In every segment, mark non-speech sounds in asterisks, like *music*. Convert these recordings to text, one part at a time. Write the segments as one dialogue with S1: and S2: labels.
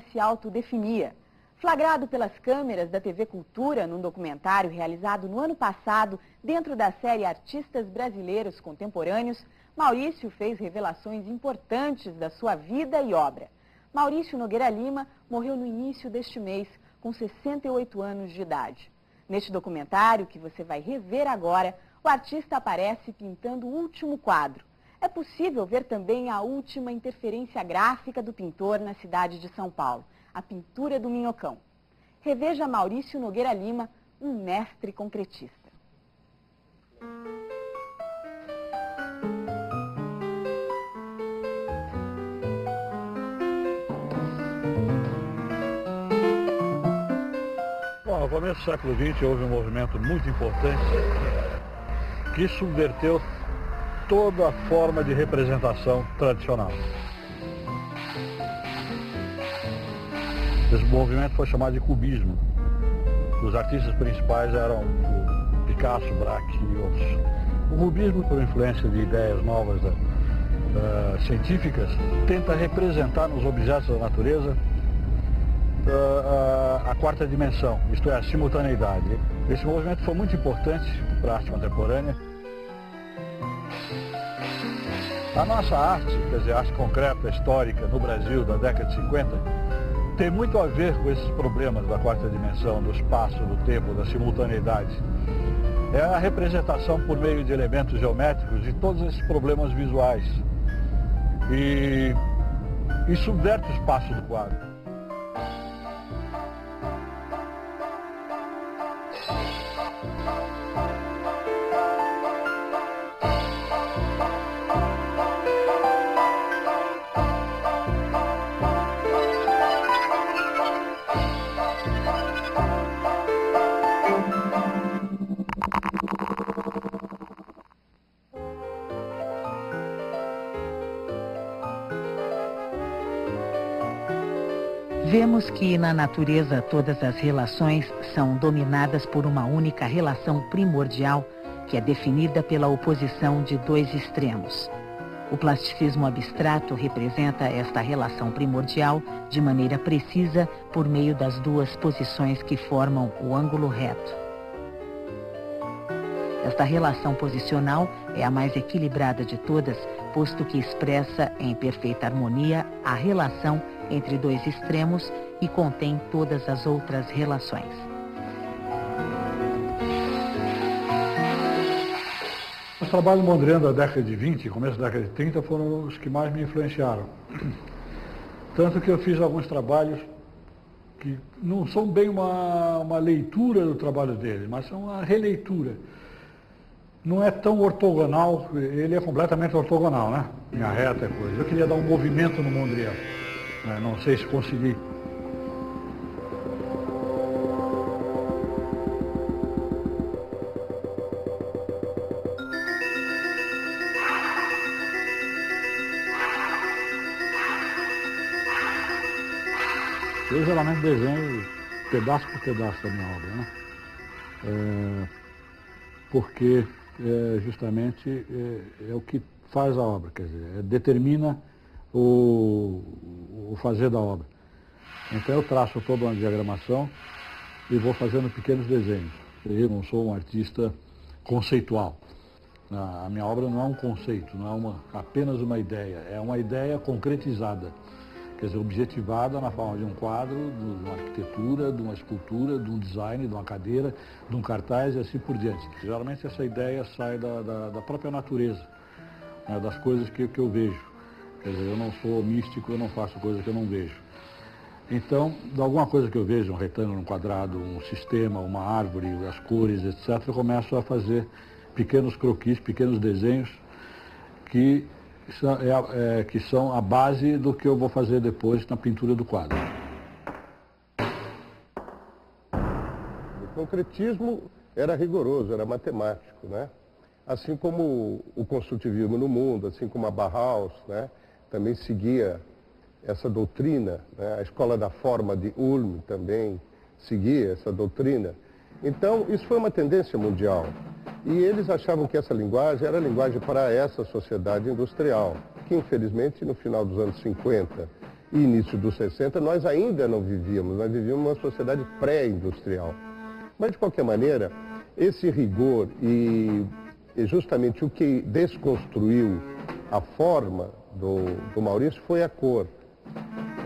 S1: se autodefinia. Flagrado pelas câmeras da TV Cultura num documentário realizado no ano passado dentro da série Artistas Brasileiros Contemporâneos, Maurício fez revelações importantes da sua vida e obra. Maurício Nogueira Lima morreu no início deste mês, com 68 anos de idade. Neste documentário, que você vai rever agora, o artista aparece pintando o último quadro. É possível ver também a última interferência gráfica do pintor na cidade de São Paulo, a pintura do Minhocão. Reveja Maurício Nogueira Lima, um mestre concretista.
S2: no começo do século XX houve um movimento muito importante que subverteu toda a forma de representação tradicional. Esse movimento foi chamado de cubismo. Os artistas principais eram Picasso, Braque e outros. O cubismo, por influência de ideias novas uh, científicas, tenta representar nos objetos da natureza uh, a quarta dimensão, isto é, a simultaneidade. Esse movimento foi muito importante para a arte contemporânea. A nossa arte, quer dizer, a arte concreta, histórica, no Brasil, da década de 50, tem muito a ver com esses problemas da quarta dimensão, do espaço, do tempo, da simultaneidade. É a representação por meio de elementos geométricos de todos esses problemas visuais. E, e subverte o espaço do quadro.
S3: Vemos que na natureza todas as relações são dominadas por uma única relação primordial, que é definida pela oposição de dois extremos. O plasticismo abstrato representa esta relação primordial de maneira precisa por meio das duas posições que formam o ângulo reto. Esta relação posicional é a mais equilibrada de todas, posto que expressa em perfeita harmonia a relação entre dois extremos e contém todas as outras relações.
S2: Os trabalhos Mondrian da década de 20 e começo da década de 30 foram os que mais me influenciaram. Tanto que eu fiz alguns trabalhos que não são bem uma, uma leitura do trabalho dele, mas são uma releitura. Não é tão ortogonal, ele é completamente ortogonal, né? Minha reta é coisa. Eu queria dar um movimento no Mondrian. Né? Não sei se consegui. Eu geralmente desenho pedaço por pedaço da minha obra, né? É, porque é, justamente é, é, o que faz a obra, quer dizer, é, determina o, o fazer da obra. Então eu traço toda uma diagramação e vou fazendo pequenos desenhos. Eu não sou um artista conceitual. A minha obra não é um conceito, não é uma, apenas uma ideia, é uma ideia concretizada, quer dizer, objetivada na forma de um quadro, de uma arquitetura, de uma escultura, de um design, de uma cadeira, de um cartaz e assim por diante. Geralmente essa ideia sai da, da, da própria natureza, né, das coisas que, que eu vejo. Quer dizer, eu não sou místico, eu não faço coisa que eu não vejo. Então, de alguma coisa que eu vejo, um retângulo, um quadrado, um sistema, uma árvore, as cores, etc., eu começo a fazer pequenos croquis, pequenos desenhos que são, é, é, que são a base do que eu vou fazer depois na pintura do quadro.
S4: O concretismo era rigoroso, era matemático, né? Assim como o construtivismo no mundo, assim como a Bauhaus, né? Também seguia essa doutrina, né? a escola da forma de Ulm também seguia essa doutrina. Então, isso foi uma tendência mundial. E eles achavam que essa linguagem era a linguagem para essa sociedade industrial, que infelizmente no final dos anos 50 e início dos 60, nós ainda não vivíamos, nós vivíamos uma sociedade pré-industrial. Mas, de qualquer maneira, esse rigor e, e justamente o que desconstruiu a forma do, do Maurício foi a cor.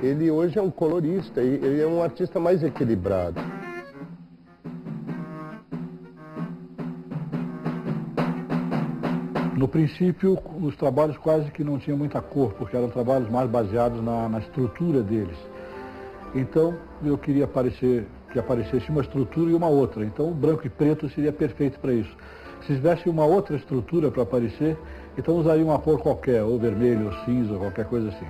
S4: Ele hoje é um colorista, ele é um artista mais equilibrado.
S2: No princípio, os trabalhos quase que não tinham muita cor, porque eram trabalhos mais baseados na, na estrutura deles. Então, eu queria aparecer, que aparecesse uma estrutura e uma outra. Então, o branco e preto seria perfeito para isso. Se tivesse uma outra estrutura para aparecer, então usaria uma cor qualquer, ou vermelho, ou cinza, ou qualquer coisa assim.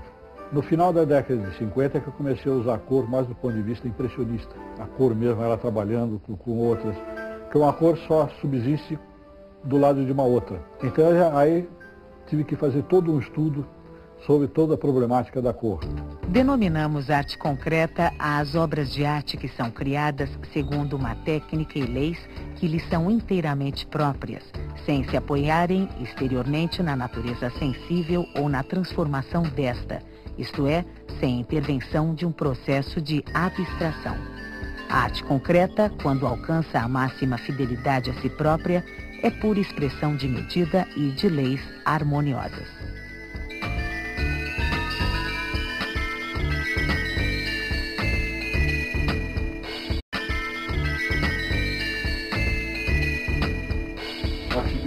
S2: No final da década de 50 é que eu comecei a usar a cor mais do ponto de vista impressionista. A cor mesmo, ela trabalhando com, com outras. Porque uma cor só subsiste do lado de uma outra. Então aí tive que fazer todo um estudo sobre toda a problemática da cor.
S3: Denominamos arte concreta às obras de arte que são criadas segundo uma técnica e leis que lhes são inteiramente próprias, sem se apoiarem exteriormente na natureza sensível ou na transformação desta, isto é, sem intervenção de um processo de abstração. A arte concreta, quando alcança a máxima fidelidade a si própria, é pura expressão de medida e de leis harmoniosas.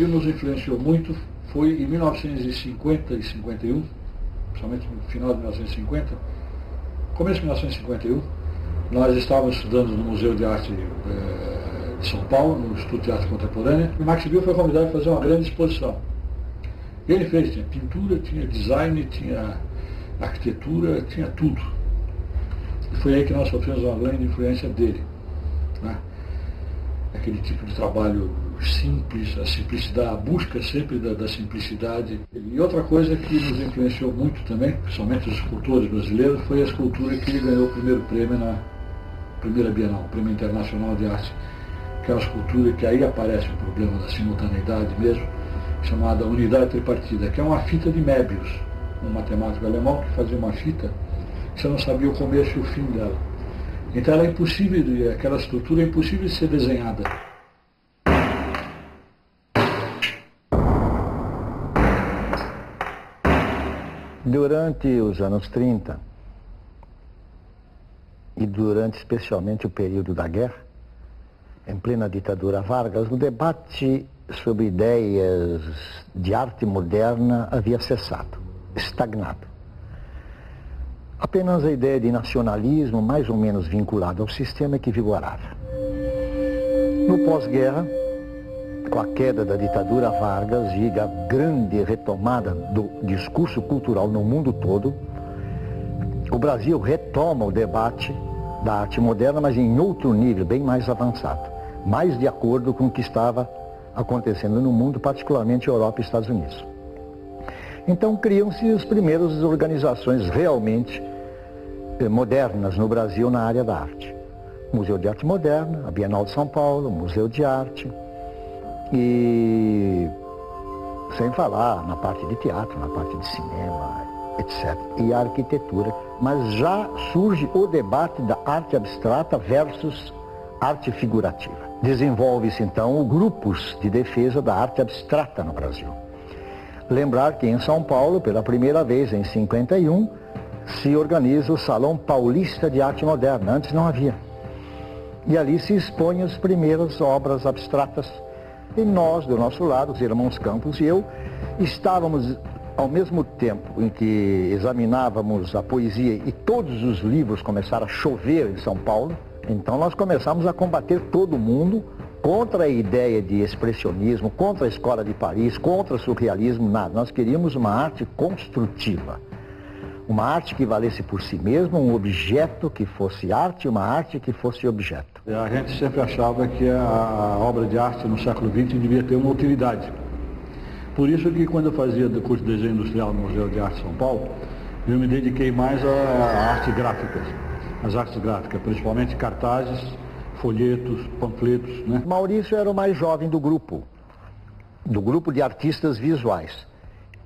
S2: Que nos influenciou muito foi em 1950 e 51, principalmente no final de 1950, começo de 1951, nós estávamos estudando no Museu de Arte eh, de São Paulo, no Instituto de Arte Contemporânea, e Max Bill foi convidado a fazer uma grande exposição. Ele fez, tinha pintura, tinha design, tinha arquitetura, tinha tudo. E foi aí que nós sofremos uma grande influência dele. Né? Aquele tipo de trabalho simples, a simplicidade, a busca sempre da, da, simplicidade. E outra coisa que nos influenciou muito também, principalmente os escultores brasileiros, foi a escultura que ganhou o primeiro prêmio na primeira Bienal, Prêmio Internacional de Arte aquela escultura que aí aparece o problema da simultaneidade mesmo, chamada unidade tripartida, que é uma fita de Möbius, um matemático alemão que fazia uma fita, você não sabia o começo e o fim dela. Então ela é impossível, aquela estrutura é impossível de ser desenhada.
S5: Durante os anos 30 e durante especialmente o período da guerra, em plena ditadura Vargas, o debate sobre ideias de arte moderna havia cessado, estagnado. Apenas a ideia de nacionalismo, mais ou menos vinculado ao sistema, que vigorava. No pós-guerra, com a queda da ditadura Vargas e a grande retomada do discurso cultural no mundo todo, o Brasil retoma o debate da arte moderna, mas em outro nível, bem mais avançado mais de acordo com o que estava acontecendo no mundo, particularmente Europa e Estados Unidos. Então criam-se as primeiras organizações realmente eh, modernas no Brasil na área da arte. Museu de Arte Moderna, a Bienal de São Paulo, Museu de Arte e sem falar na parte de teatro, na parte de cinema, etc. E a arquitetura. Mas já surge o debate da arte abstrata versus arte figurativa. Desenvolve-se então grupos de defesa da arte abstrata no Brasil. Lembrar que em São Paulo, pela primeira vez em 51, se organiza o Salão Paulista de Arte Moderna. Antes não havia. E ali se expõem as primeiras obras abstratas. E nós, do nosso lado, os irmãos Campos e eu, estávamos ao mesmo tempo em que examinávamos a poesia e todos os livros começaram a chover em São Paulo, então nós começamos a combater todo mundo contra a ideia de expressionismo, contra a escola de Paris, contra o surrealismo, nada. Nós queríamos uma arte construtiva. Uma arte que valesse por si mesma, um objeto que fosse arte, uma arte que fosse objeto.
S2: A gente sempre achava que a obra de arte no século XX devia ter uma utilidade. Por isso que quando eu fazia o curso de desenho industrial no Museu de Arte de São Paulo, eu me dediquei mais à arte gráfica as artes gráficas, principalmente cartazes, folhetos, panfletos. Né?
S5: Maurício era o mais jovem do grupo, do grupo de artistas visuais.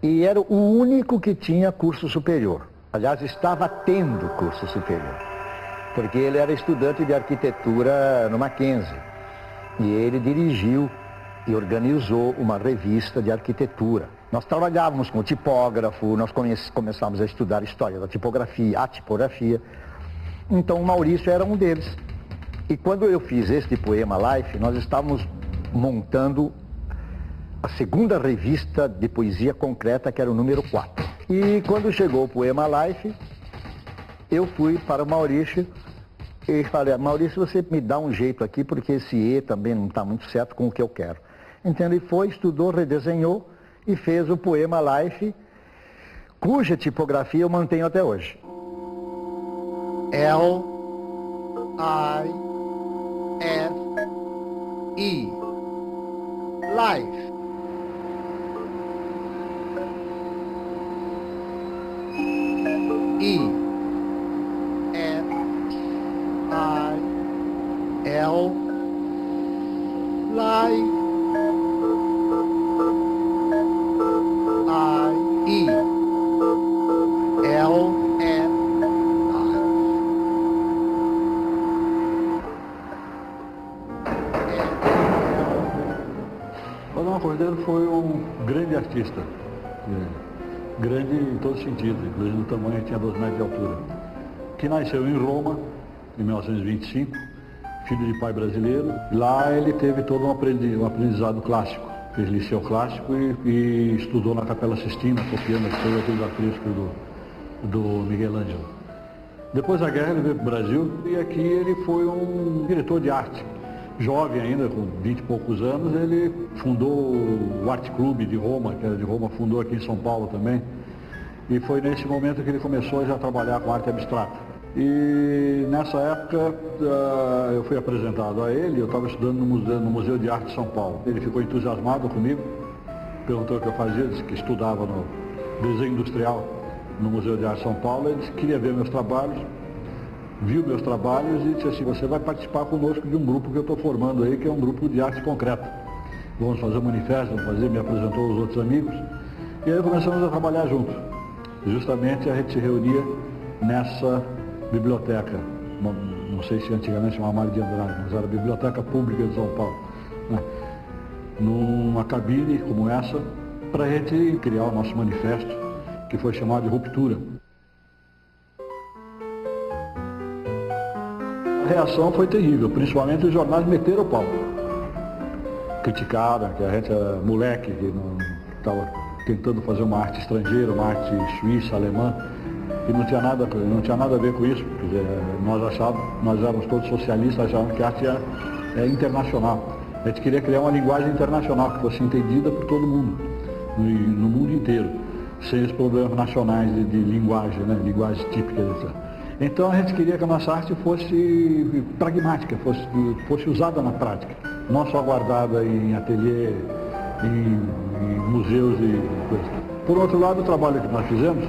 S5: E era o único que tinha curso superior. Aliás, estava tendo curso superior, porque ele era estudante de arquitetura no Mackenzie. E ele dirigiu e organizou uma revista de arquitetura. Nós trabalhávamos com tipógrafo, nós começamos a estudar história da tipografia, a tipografia. Então o Maurício era um deles. E quando eu fiz este poema Life, nós estávamos montando a segunda revista de poesia concreta, que era o número 4. E quando chegou o poema Life, eu fui para o Maurício e falei, Maurício, você me dá um jeito aqui, porque esse E também não está muito certo com o que eu quero. Então ele foi, estudou, redesenhou e fez o poema Life, cuja tipografia eu mantenho até hoje. L I F E. Life.
S2: Que nasceu em Roma, em 1925, filho de pai brasileiro. Lá ele teve todo um aprendizado clássico, fez liceu clássico e, e estudou na Capela Sistina, copiando todos aqueles afrescos do, do Miguel Ângelo. Depois da guerra ele veio para o Brasil e aqui ele foi um diretor de arte jovem ainda, com 20 e poucos anos, ele fundou o Arte Clube de Roma, que era de Roma, fundou aqui em São Paulo também. E foi nesse momento que ele começou a já trabalhar com arte abstrata. E nessa época ah, eu fui apresentado a ele, eu estava estudando no Museu, no Museu de Arte de São Paulo. Ele ficou entusiasmado comigo, perguntou o que eu fazia, disse que estudava no desenho industrial no Museu de Arte de São Paulo, ele disse que queria ver meus trabalhos viu meus trabalhos e disse assim, você vai participar conosco de um grupo que eu estou formando aí, que é um grupo de arte concreta. Vamos fazer um manifesto, vamos fazer, me apresentou os outros amigos. E aí começamos a trabalhar Justamente a gente se reunia nessa biblioteca. Não sei se antigamente chamava Mário de Andrade, mas era a Biblioteca Pública de São Paulo. Né? Numa cabine como essa, para a gente criar o nosso manifesto, que foi chamado de Ruptura. a reação foi terrível, principalmente os jornais meteram o pau. Criticaram, que a gente era moleque, que estava tentando fazer uma arte estrangeira, uma arte suíça, alemã, e não tinha nada, não tinha nada a ver com isso. Dizer, nós achávamos, nós éramos todos socialistas, achávamos que a arte é, é internacional. A gente queria criar uma linguagem internacional que fosse entendida por todo mundo, no, no mundo inteiro, sem os problemas nacionais de, de linguagem, né. Então a gente queria que a nossa arte fosse pragmática, fosse, fosse usada na prática, não só guardada em ateliê, em, em museus e coisas. Por outro lado, o trabalho que nós fizemos,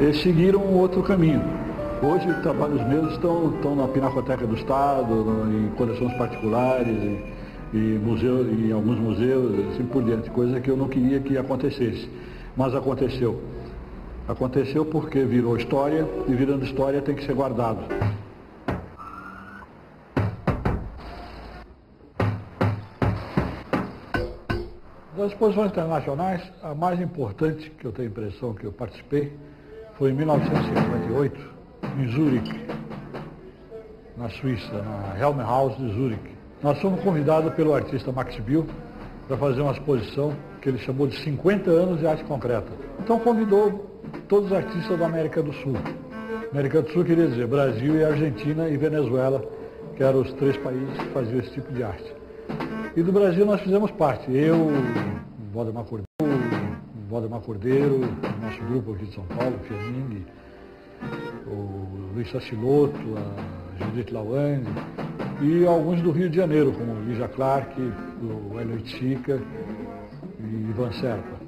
S2: eles seguiram um outro caminho. Hoje, os trabalhos meus estão, estão na Pinacoteca do Estado, em coleções particulares, e, e, museu, em alguns museus, assim por diante, coisa que eu não queria que acontecesse. Mas aconteceu. Aconteceu porque virou história e virando história tem que ser guardado. Das exposições internacionais, a mais importante que eu tenho a impressão que eu participei foi em 1958, em Zurique, na Suíça, na Helmhaus de Zurique. Nós fomos convidados pelo artista Max Bill para fazer uma exposição que ele chamou de 50 anos de arte concreta. Então convidou todos os artistas da América do Sul. América do Sul queria dizer Brasil e Argentina e Venezuela, que eram os três países que faziam esse tipo de arte. E do Brasil nós fizemos parte. Eu, Valdemar Cordeiro, Valdemar Cordeiro, nosso grupo aqui de São Paulo, o o Luiz Saciloto, a Judith Lawande, e alguns do Rio de Janeiro, como Lígia Clark, o Hélio Chica e Ivan Serpa.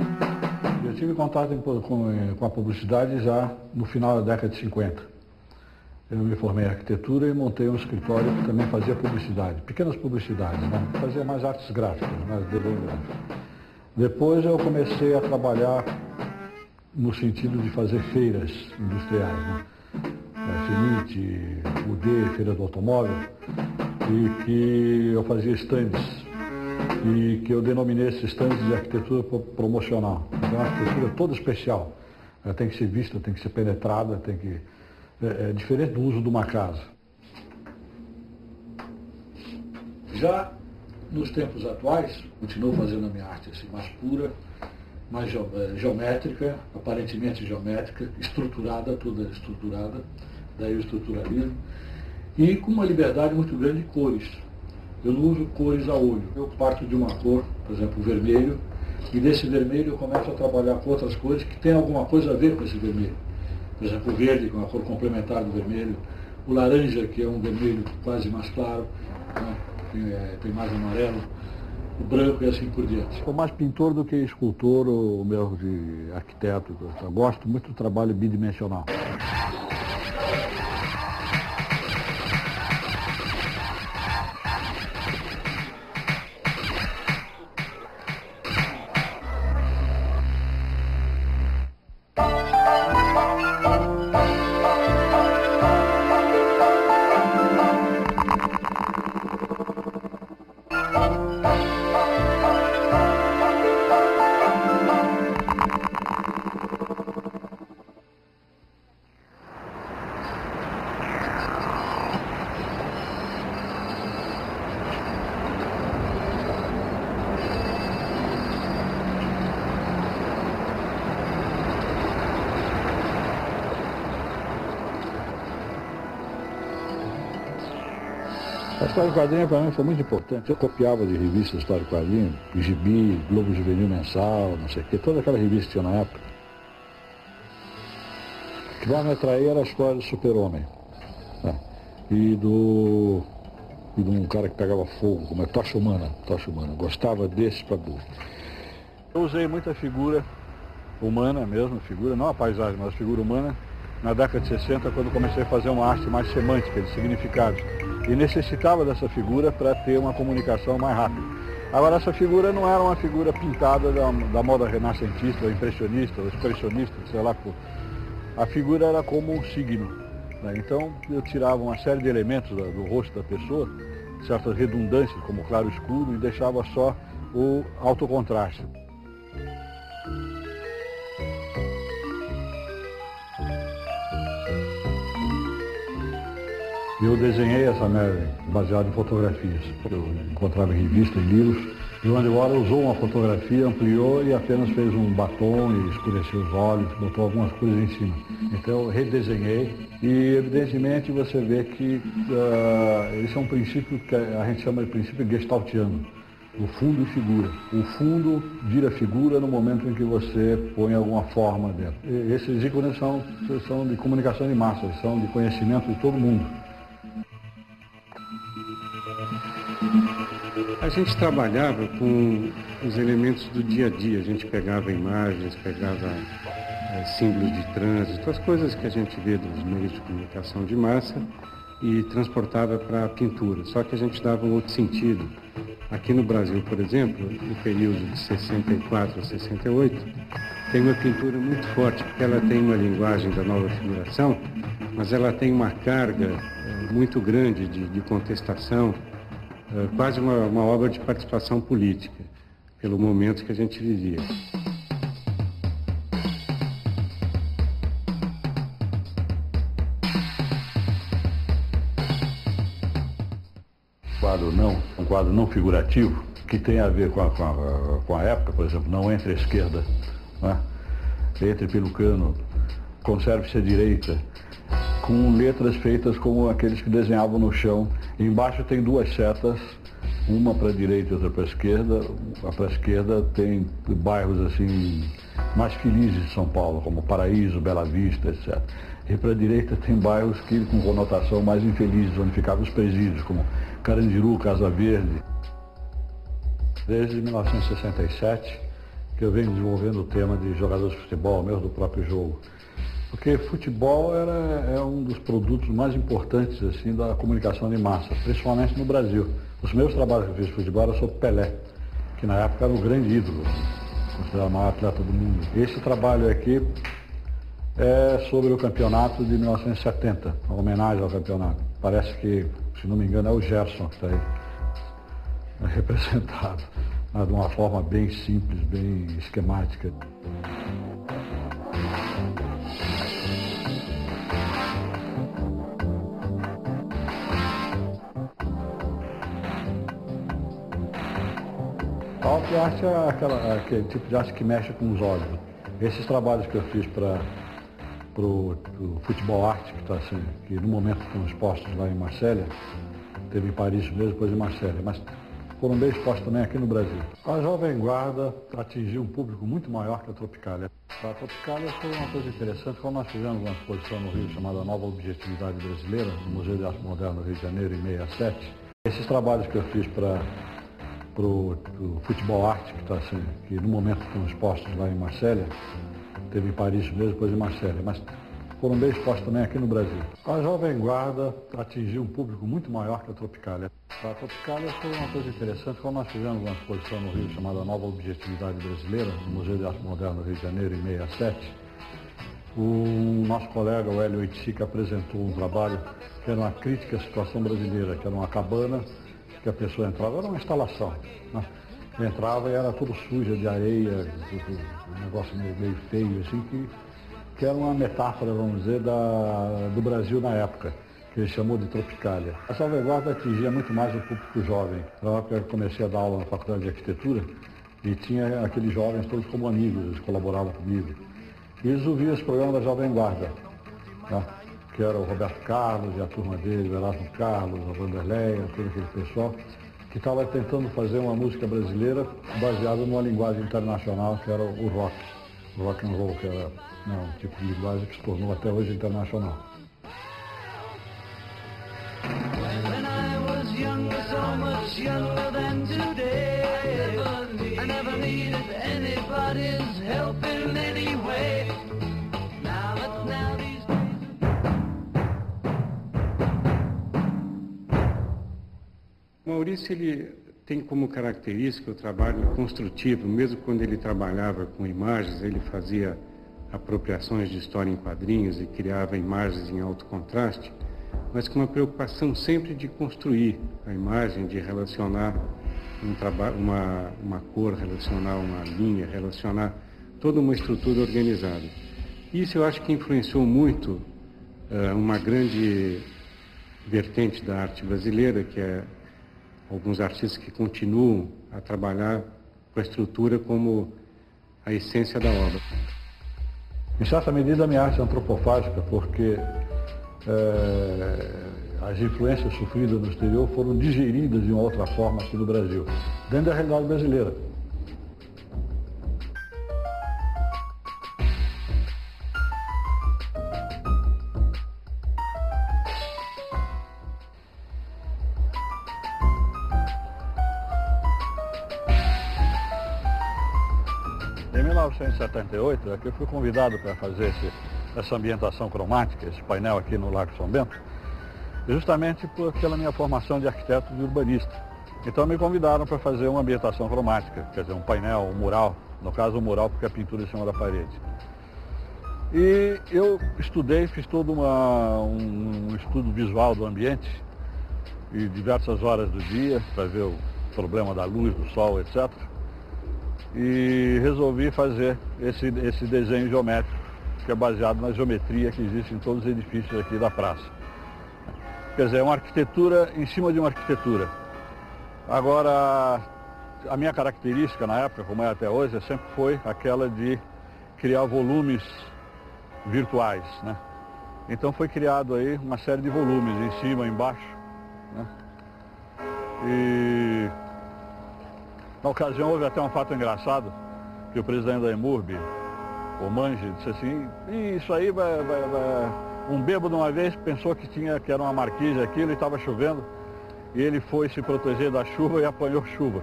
S2: Eu tive contato com a publicidade já no final da década de 50. Eu me formei em arquitetura e montei um escritório que também fazia publicidade, pequenas publicidades, né? fazia mais artes gráficas, mais desenho gráfico. Depois eu comecei a trabalhar no sentido de fazer feiras industriais. Né? Finite, UD, Feira do Automóvel, e que eu fazia estandes e que eu denominei esses estandes de arquitetura promocional. Então, é uma arquitetura toda especial. Ela tem que ser vista, tem que ser penetrada, tem que... É, é diferente do uso de uma casa. Já nos tempos atuais, continuo fazendo a minha arte assim, mais pura, mais eh, geométrica, aparentemente geométrica, estruturada, toda estruturada, daí o estruturalismo, e com uma liberdade muito grande de cores. Eu não uso cores a olho. Eu parto de uma cor, por exemplo, vermelho, e desse vermelho eu começo a trabalhar com outras cores que têm alguma coisa a ver com esse vermelho. Por exemplo, o verde, que é uma cor complementar do vermelho, o laranja, que é um vermelho quase mais claro, né? tem, é, tem mais amarelo, o branco e assim por diante. Sou mais pintor do que escultor ou mesmo de arquiteto. Eu gosto muito do trabalho bidimensional. História do quadrinho para mim foi muito importante. Eu copiava de revistas História do Quadrinho, Gibi, Globo Juvenil Mensal, não sei o quê, toda aquela revista que tinha na época. O que mais me atraía era a história do super-homem. Né? E do. E de um cara que pegava fogo, como é Tocha Humana. Tocha Humana. Gostava desse para burro. Eu usei muita figura humana mesmo, figura, não a paisagem, mas a figura humana, na década de 60, quando comecei a fazer uma arte mais semântica, de significados e necessitava dessa figura para ter uma comunicação mais rápida. Agora, essa figura não era uma figura pintada da, da moda renascentista, impressionista, expressionista, sei lá. A figura era como um signo. Né? Então, eu tirava uma série de elementos do, do rosto da pessoa, certas redundâncias, como claro escuro, e deixava só o alto contraste. Eu desenhei essa neve baseada em fotografias. Eu encontrava em revistas, em livros. E o Andy Warhol usou uma fotografia, ampliou e apenas fez um batom e escureceu os olhos, botou algumas coisas em cima. Então eu redesenhei e evidentemente você vê que uh, esse é um princípio que a gente chama de princípio gestaltiano. O fundo e figura. O fundo vira figura no momento em que você põe alguma forma dentro. E esses ícones são, são de comunicação de massa, são de conhecimento de todo mundo.
S6: A gente trabalhava com os elementos do dia a dia, a gente pegava imagens, pegava é, símbolos de trânsito, as coisas que a gente vê dos meios de comunicação de massa e transportava para a pintura. Só que a gente dava um outro sentido. Aqui no Brasil, por exemplo, no período de 64 a 68, tem uma pintura muito forte, porque ela tem uma linguagem da nova figuração, mas ela tem uma carga é, muito grande de, de contestação, é, quase uma, uma obra de participação política, pelo momento que a gente vivia.
S2: Quadro não, um quadro não figurativo, que tem a ver com a, com a, com a época, por exemplo, não entre a esquerda, né? entre pelo cano, conserve-se a direita, com letras feitas como aqueles que desenhavam no chão. Embaixo tem duas setas, uma para a direita e outra para a esquerda. Para a esquerda tem bairros assim mais felizes de São Paulo, como Paraíso, Bela Vista, etc. E para a direita tem bairros que com conotação mais infelizes, onde ficavam os presídios, como Carandiru, Casa Verde. Desde 1967 que eu venho desenvolvendo o tema de jogadores de futebol, mesmo do próprio jogo. Porque futebol era, é um dos produtos mais importantes assim, da comunicação de massa, principalmente no Brasil. Os meus trabalhos que eu fiz de futebol eram sobre Pelé, que na época era o grande ídolo. considerado o maior atleta do mundo. Esse trabalho aqui é sobre o campeonato de 1970, uma homenagem ao campeonato. Parece que, se não me engano, é o Gerson que está aí *laughs* representado, mas de uma forma bem simples, bem esquemática. A autoarte é aquela, aquele tipo de arte que mexe com os olhos. Esses trabalhos que eu fiz para o futebol arte, que, tá assim, que no momento estão expostos lá em Marselha, teve em Paris mesmo, depois em Marselha, mas foram bem expostos também aqui no Brasil. A Jovem Guarda atingiu um público muito maior que a Tropicália. A Tropicália foi uma coisa interessante, quando nós fizemos uma exposição no Rio chamada Nova Objetividade Brasileira, no Museu de Arte Moderna do Rio de Janeiro, em 67. Esses trabalhos que eu fiz para para o futebol arte, que, está assim, que no momento estão expostos lá em Marselha, teve em Paris mesmo, depois em Marselha, mas foram bem expostos também aqui no Brasil. A Jovem Guarda atingiu um público muito maior que a Tropicália. A Tropicália foi uma coisa interessante, quando nós fizemos uma exposição no Rio chamada Nova Objetividade Brasileira, no Museu de Arte Moderna Rio de Janeiro, em 67, o nosso colega, o Hélio Oiticica, apresentou um trabalho que era uma crítica à situação brasileira, que era uma cabana que a pessoa entrava, era uma instalação. Né? Entrava e era tudo suja de areia, um negócio meio, meio, feio, assim, que, que era uma metáfora, vamos dizer, da, do Brasil na época, que ele chamou de tropicália. A salvaguarda atingia muito mais o público jovem. Na época eu comecei a dar aula na faculdade de arquitetura e tinha aqueles jovens todos como amigos, eles colaboravam comigo. E eles ouviam esse programa da Jovem Guarda. Né? Que era o Roberto Carlos e a turma dele, o Erasmo Carlos, a Vanderleia, todo aquele pessoal, que estava tentando fazer uma música brasileira baseada numa linguagem internacional, que era o rock, o rock and roll, que era né, um tipo de linguagem que se tornou até hoje internacional.
S6: Maurício ele tem como característica o trabalho construtivo, mesmo quando ele trabalhava com imagens, ele fazia apropriações de história em quadrinhos e criava imagens em alto contraste, mas com uma preocupação sempre de construir a imagem, de relacionar um uma, uma cor, relacionar uma linha, relacionar toda uma estrutura organizada. Isso eu acho que influenciou muito uh, uma grande vertente da arte brasileira, que é alguns artistas que continuam a trabalhar com a estrutura como a essência da obra.
S2: Certa medida, a minha arte é antropofágica, porque é, as influências sofridas no exterior foram digeridas de uma outra forma aqui no Brasil, dentro da realidade brasileira. 1978, aqui eu fui convidado para fazer esse, essa ambientação cromática, esse painel aqui no Lago São Bento, justamente por, pela minha formação de arquiteto e urbanista. Então me convidaram para fazer uma ambientação cromática, quer dizer, um painel, um mural, no caso um mural porque a pintura é em cima da parede. E eu estudei, fiz todo uma, um, um estudo visual do ambiente, e diversas horas do dia, para ver o problema da luz, do sol, etc e resolvi fazer esse, esse desenho geométrico, que é baseado na geometria que existe em todos os edifícios aqui da praça. Quer dizer, é uma arquitetura em cima de uma arquitetura. Agora, a minha característica na época, como é até hoje, sempre foi aquela de criar volumes virtuais. Né? Então foi criado aí uma série de volumes em cima, embaixo. Né? E na ocasião houve até um fato engraçado, que o presidente da Emurb, o Mange, disse assim, isso aí vai, vai, vai, Um bêbado uma vez pensou que, tinha, que era uma marquise aquilo e estava chovendo, e ele foi se proteger da chuva e apanhou chuva.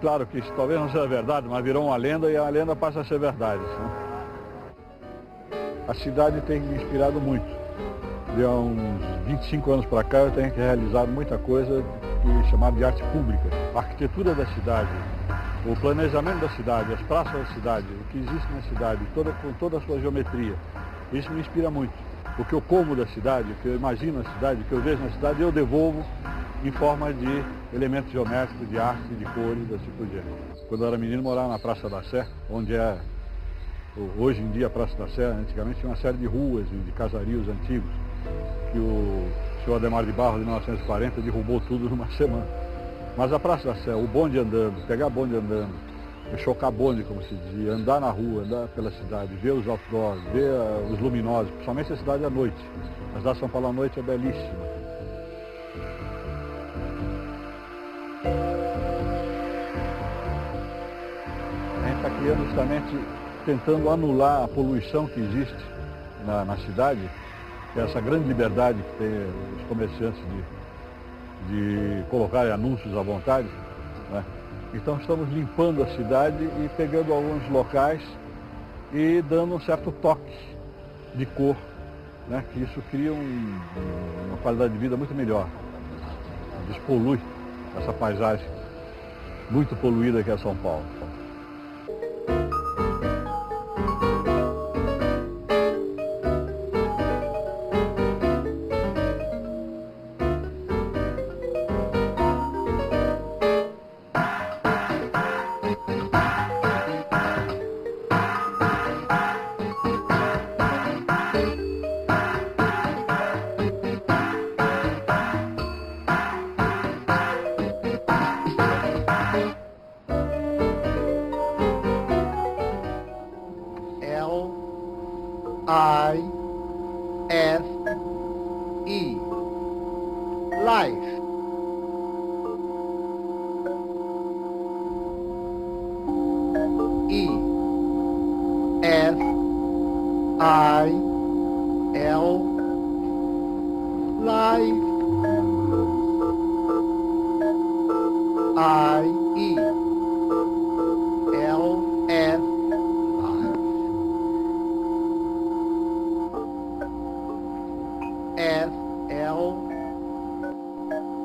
S2: Claro que isso talvez não seja verdade, mas virou uma lenda e a lenda passa a ser verdade. Né? A cidade tem me inspirado muito. De há uns 25 anos para cá eu tenho realizado muita coisa que chamado de arte pública. A arquitetura da cidade, o planejamento da cidade, as praças da cidade, o que existe na cidade, toda, com toda a sua geometria, isso me inspira muito. O que eu como da cidade, o que eu imagino na cidade, o que eu vejo na cidade, eu devolvo em forma de elementos geométricos, de arte, de cores, assim por diante. Quando eu era menino, morava na Praça da Sé, onde é hoje em dia a Praça da Sé, antigamente tinha uma série de ruas e de casarios antigos, que o senhor Ademar de Barros, de 1940, derrubou tudo numa *laughs* semana. Mas a Praça da Sé, o bonde andando, pegar bonde andando, chocar bonde, como se dizia, andar na rua, andar pela cidade, ver os outdoors, ver uh, os luminosos, principalmente a cidade à noite. A de São Paulo à noite é belíssima. A gente está criando justamente, tentando anular a poluição que existe na, na cidade, essa grande liberdade que tem os comerciantes de, de colocar anúncios à vontade. Né? Então estamos limpando a cidade e pegando alguns locais e dando um certo toque de cor, né? que isso cria um, uma qualidade de vida muito melhor. Despolui essa paisagem muito poluída que é São Paulo.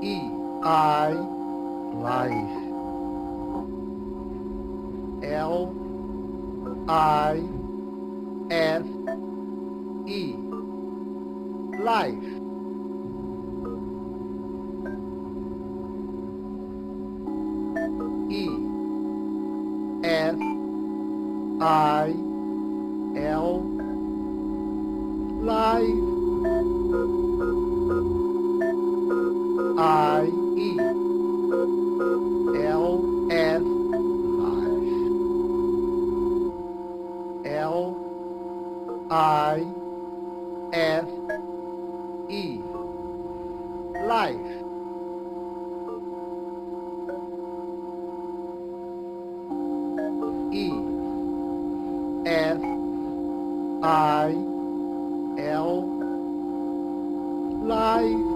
S7: I L life.